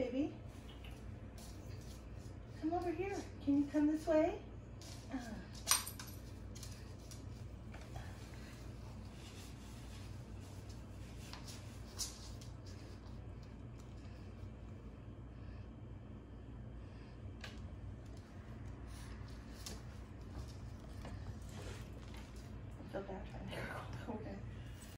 Baby. Come over here. Can you come this way? Uh. I feel bad right now.